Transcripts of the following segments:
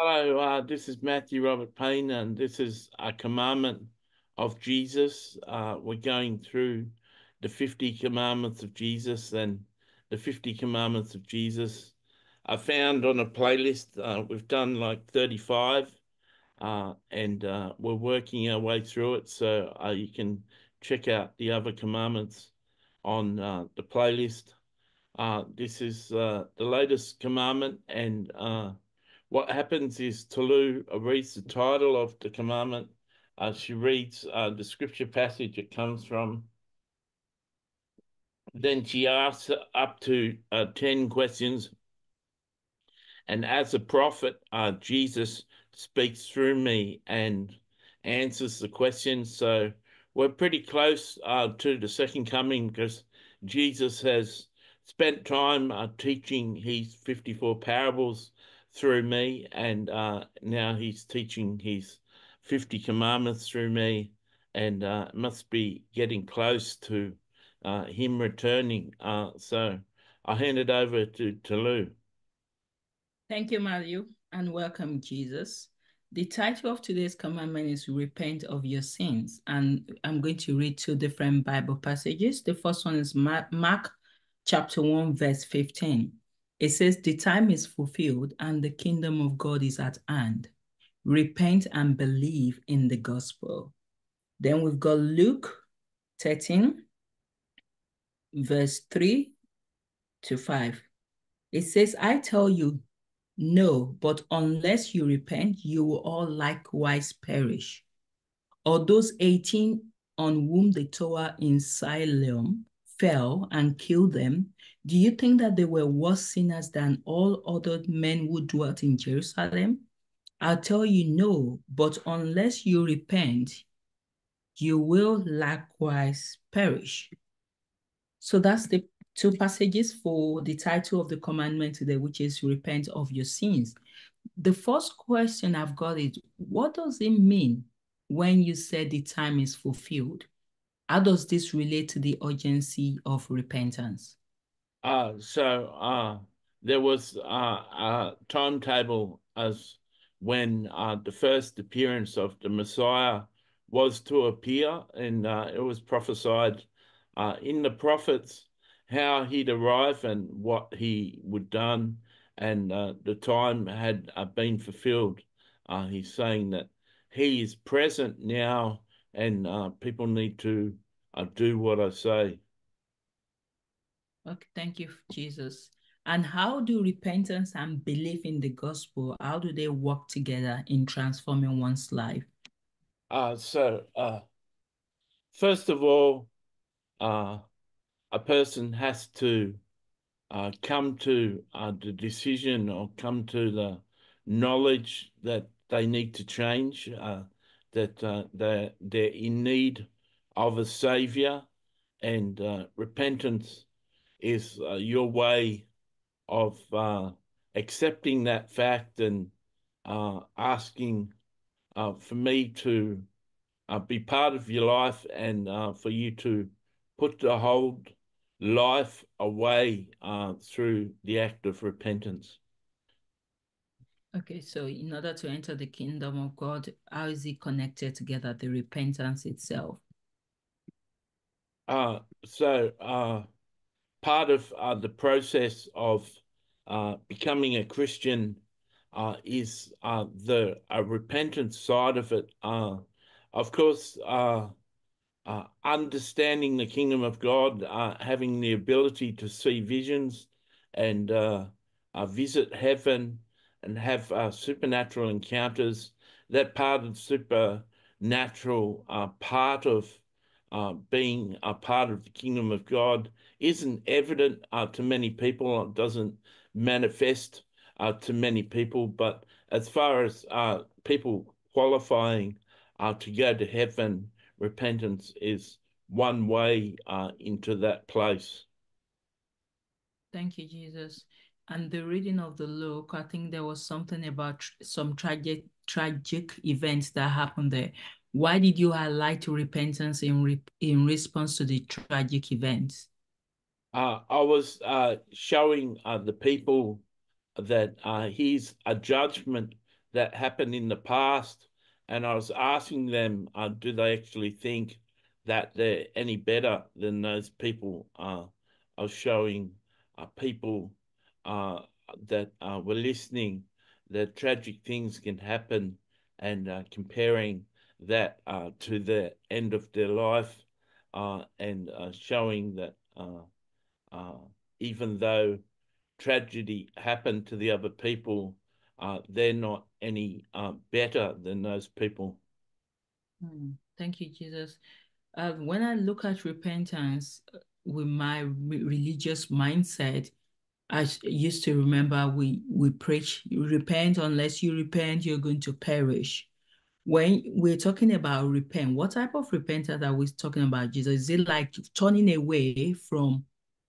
Hello, uh, this is Matthew Robert Payne, and this is a commandment of Jesus. Uh, we're going through the 50 commandments of Jesus and the 50 commandments of Jesus I found on a playlist. Uh, we've done like 35 uh, and uh, we're working our way through it. So uh, you can check out the other commandments on the playlist. This is the latest commandment and what happens is Tolu reads the title of the commandment. Uh, she reads uh, the scripture passage it comes from. Then she asks up to uh, 10 questions. And as a prophet, uh, Jesus speaks through me and answers the questions. So we're pretty close uh, to the second coming because Jesus has spent time uh, teaching his 54 parables through me, and uh, now he's teaching his 50 commandments through me, and uh, must be getting close to uh, him returning. Uh, so I hand it over to, Tolu. Thank you, Matthew, and welcome, Jesus. The title of today's commandment is Repent of Your Sins. And I'm going to read two different Bible passages. The first one is Mark chapter 1, verse 15. It says, The time is fulfilled and the kingdom of God is at hand. Repent and believe in the gospel. Then we've got Luke 13, verse 3 to 5. It says, I tell you, no, but unless you repent, you will all likewise perish. Or those 18 on whom the tower in Siloam fell and killed them, do you think that they were worse sinners than all other men who dwelt in Jerusalem? I'll tell you no, but unless you repent, you will likewise perish. So that's the two passages for the title of the commandment today, which is repent of your sins. The first question I've got is what does it mean when you say the time is fulfilled? How does this relate to the urgency of repentance? Uh, so uh, there was uh, a timetable as when uh, the first appearance of the Messiah was to appear, and uh, it was prophesied uh, in the prophets how he'd arrive and what he would done, and uh, the time had been fulfilled. He's saying that he is present now, and uh, people need to uh, do what I say. Okay, thank you, Jesus. And how do repentance and belief in the gospel, how do they work together in transforming one's life? Uh, so, uh, first of all, uh, a person has to uh, come to uh, the decision or come to the knowledge that they need to change, uh, that uh, they're, they're in need of a savior, and uh, repentance is uh, your way of uh, accepting that fact and uh, asking uh, for me to be part of your life and for you to put the whole life away through the act of repentance. Okay, so in order to enter the kingdom of God, how is it connected together, the repentance itself? Uh, so uh, part of uh, the process of uh, becoming a Christian uh, is uh, the repentance side of it. Uh, of course, uh, uh, understanding the kingdom of God, uh, having the ability to see visions and uh, uh, visit heaven and have uh, supernatural encounters. That part of supernatural uh, part of uh, being a part of the kingdom of God isn't evident uh, to many people. It doesn't manifest uh, to many people. But as far as uh, people qualifying to go to heaven, repentance is one way into that place. Thank you, Jesus. And the reading of the Luke, I think there was something about some tragic tragic events that happened there. Why did you highlight repentance in, re in response to the tragic events? Uh, I was uh, showing uh, the people that uh, he's a judgment that happened in the past, and I was asking them, uh, do they actually think that they're any better than those people? Uh, I was showing uh, people uh, that uh, were listening that tragic things can happen, and uh, comparing that uh, to the end of their life, uh, and uh, showing that uh, even though tragedy happened to the other people, they're not any better than those people. Mm, thank you, Jesus. When I look at repentance with my religious mindset, I used to remember we we preach repent unless you repent you're going to perish. When we're talking about repent, what type of repentance are we talking about, Jesus? Is it like turning away from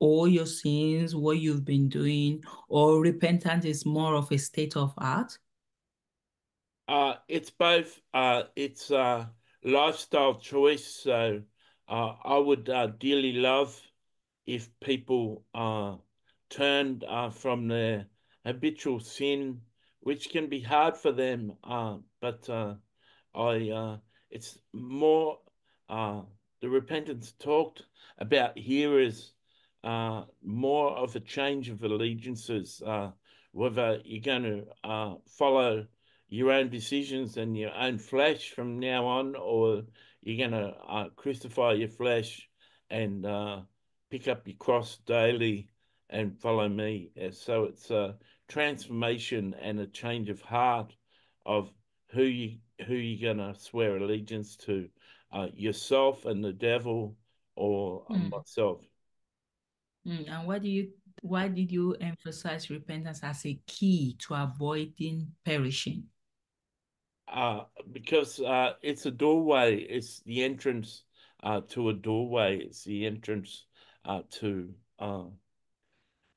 all your sins, what you've been doing, or repentance is more of a state of heart? Uh, it's both. Uh, it's a lifestyle choice. So uh, I would uh, dearly love if people uh, turned uh, from their habitual sin, which can be hard for them. Uh, but uh, I, uh, it's more uh, the repentance talked about here is more of a change of allegiances, whether you're going to follow your own decisions and your own flesh from now on, or you're going to crucify your flesh and pick up your cross daily and follow me. So it's a transformation and a change of heart of who you who you're going to swear allegiance to, uh, yourself and the devil, or mm. myself. Mm, and why do you why did you emphasize repentance as a key to avoiding perishing? Uh, because uh, it's a doorway. It's the entrance uh, to a doorway. It's the entrance uh, to uh,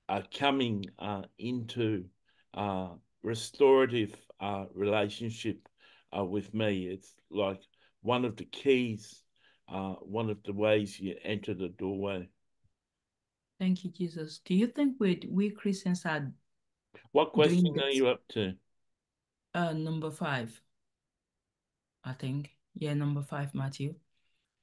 uh, coming uh, into uh, restorative uh, relationship uh, with me. It's like one of the keys, uh, one of the ways you enter the doorway. Thank you, Jesus. Do you think we we Christians are? What question are you up to? Uh, number five. I think yeah, number five, Matthew.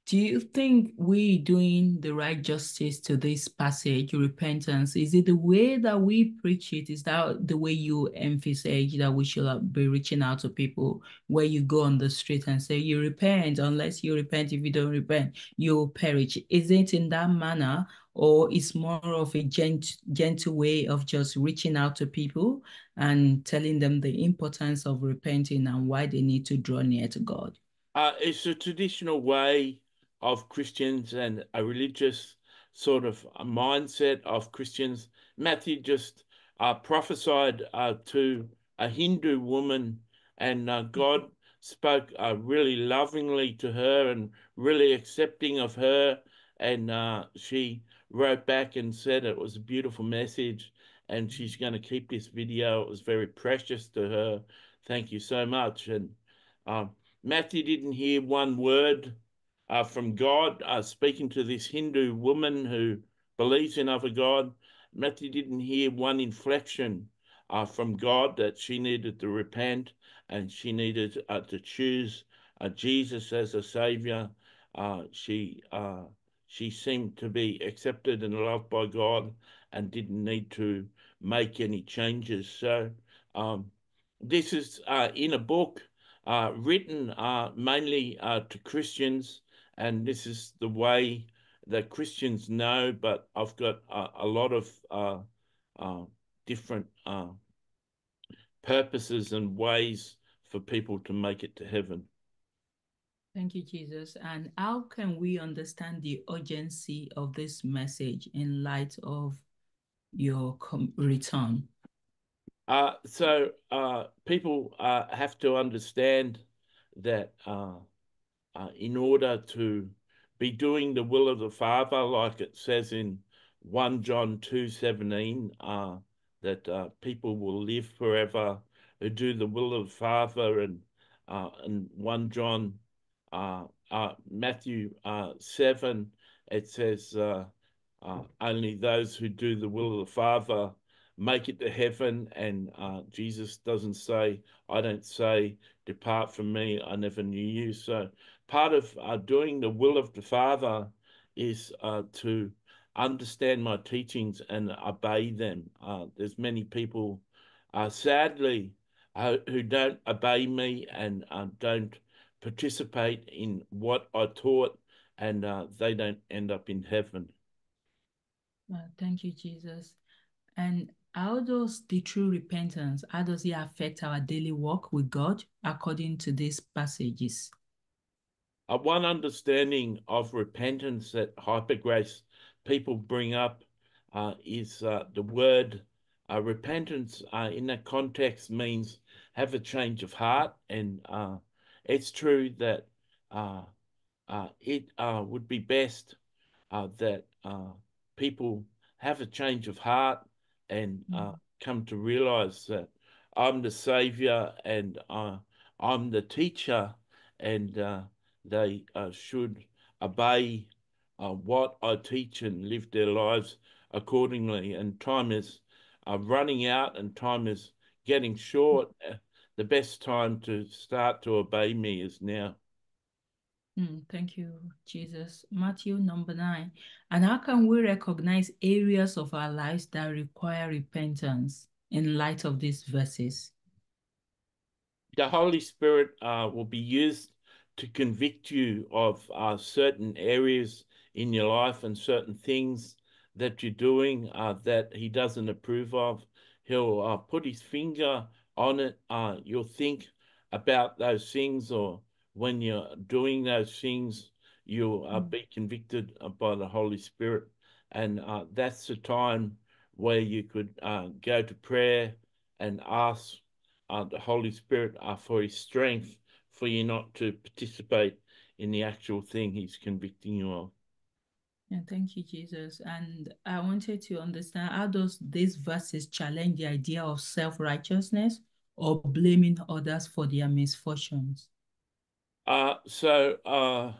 Do you think we doing the right justice to this passage, repentance? Is it the way that we preach it? Is that the way you emphasize that we should be reaching out to people where you go on the street and say, you repent, unless you repent, if you don't repent, you'll perish. Is it in that manner or it's more of a gent gentle way of just reaching out to people and telling them the importance of repenting and why they need to draw near to God? Uh, it's a traditional way of Christians and a religious sort of mindset of Christians. Matthew just uh, prophesied uh, to a Hindu woman, and uh, God spoke uh, really lovingly to her and really accepting of her. And uh, she wrote back and said it was a beautiful message, and she's going to keep this video. It was very precious to her. Thank you so much. And um, Matthew didn't hear one word uh, from God, uh, speaking to this Hindu woman who believes in other God. Matthew didn't hear one inflection uh, from God that she needed to repent and she needed uh, to choose uh, Jesus as a savior. Uh, she she seemed to be accepted and loved by God and didn't need to make any changes. So um, this is in a book written mainly to Christians and this is the way that Christians know, but I've got a, a lot of uh, uh, different uh, purposes and ways for people to make it to heaven. Thank you, Jesus. And how can we understand the urgency of this message in light of your return? Uh, so uh, people uh, have to understand that uh, uh, in order to be doing the will of the Father, like it says in 1 John 2.17, uh, that uh, people will live forever who do the will of the Father, and, uh, and 1 John, uh, uh, Matthew 7, it says, only those who do the will of the Father make it to heaven. And uh, Jesus doesn't say, I don't say, depart from me, I never knew you. So part of uh, doing the will of the Father is uh, to understand my teachings and obey them. Uh, there's many people, uh, sadly, uh, who don't obey me and uh, don't participate in what I taught, and they don't end up in heaven. thank you, Jesus. And how does the true repentance, how does it affect our daily walk with God according to these passages? Uh, one understanding of repentance that hyper grace people bring up uh, is uh, the word uh, repentance uh, in that context means have a change of heart. And uh, it's true that it would be best that people have a change of heart and mm. come to realize that I'm the savior and I'm the teacher and they should obey uh, what I teach and live their lives accordingly. And time is uh, running out and time is getting short. Uh, the best time to start to obey me is now. Mm, thank you, Jesus. Matthew number nine. And how can we recognize areas of our lives that require repentance in light of these verses? The Holy Spirit uh, will be used to convict you of uh, certain areas in your life and certain things that you're doing uh, that he doesn't approve of. He'll uh, put his finger on it. Uh, you'll think about those things, or when you're doing those things, you'll uh, mm. be convicted by the Holy Spirit. And uh, that's the time where you could uh, go to prayer and ask the Holy Spirit for his strength for you not to participate in the actual thing he's convicting you of. Yeah, thank you, Jesus. And I wanted to understand how does these verses challenge the idea of self-righteousness or blaming others for their misfortunes? Uh, so uh,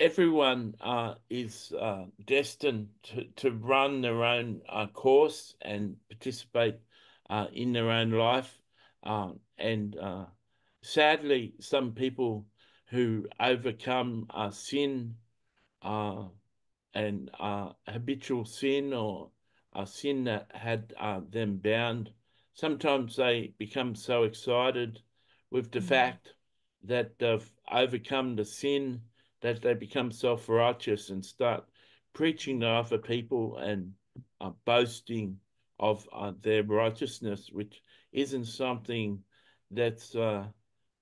everyone uh, is uh, destined to, to run their own uh, course and participate uh, in their own life. Um, and uh, sadly, some people who overcome uh, sin uh, and uh, habitual sin or a sin that had uh, them bound, sometimes they become so excited with the mm. fact that they've overcome the sin that they become self-righteous and start preaching to other people and uh, boasting of uh, their righteousness, which isn't something that's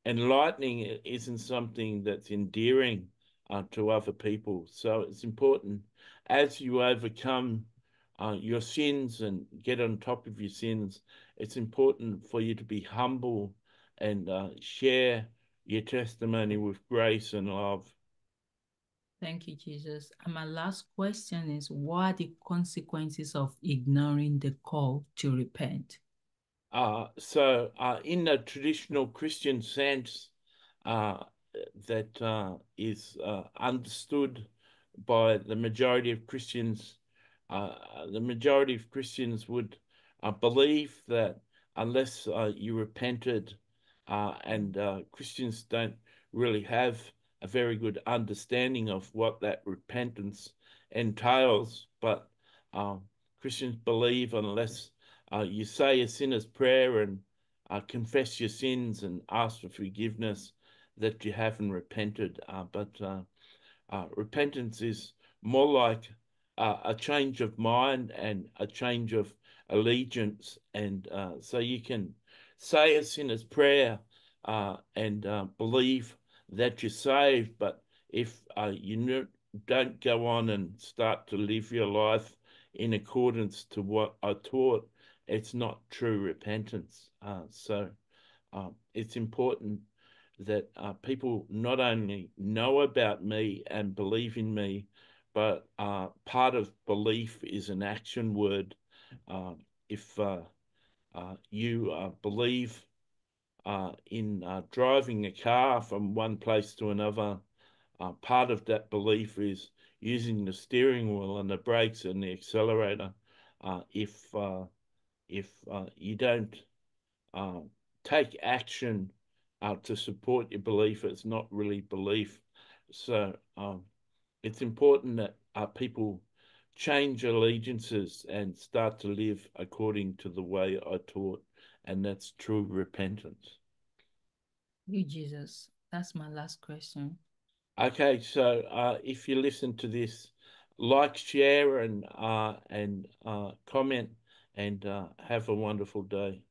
uh, enlightening, isn't something that's endearing uh, to other people. So it's important as you overcome uh, your sins and get on top of your sins, it's important for you to be humble and uh, share your testimony with grace and love. Thank you, Jesus. And my last question is what are the consequences of ignoring the call to repent? Uh, so, uh, in the traditional Christian sense, uh, that uh, is uh, understood by the majority of Christians. Uh, the majority of Christians would believe that unless you repented, and Christians don't really have a very good understanding of what that repentance entails, but Christians believe unless you say a sinner's prayer and confess your sins and ask for forgiveness, that you haven't repented. Uh, but uh, uh, repentance is more like a change of mind and a change of allegiance. And uh, so you can say a sinner's prayer uh, and uh, believe that you're saved. But if you don't go on and start to live your life in accordance to what I taught, it's not true repentance. so um, it's important that uh, people not only know about me and believe in me, but uh, part of belief is an action word. Uh, if uh, uh, you uh, believe in driving a car from one place to another, part of that belief is using the steering wheel and the brakes and the accelerator. if if uh, you don't uh, take action uh, to support your belief, it's not really belief. So um, it's important that uh, people change allegiances and start to live according to the way I taught, and that's true repentance. You, Jesus. That's my last question. Okay, so uh, if you listen to this, like, share, and uh, and uh, comment, and uh, have a wonderful day.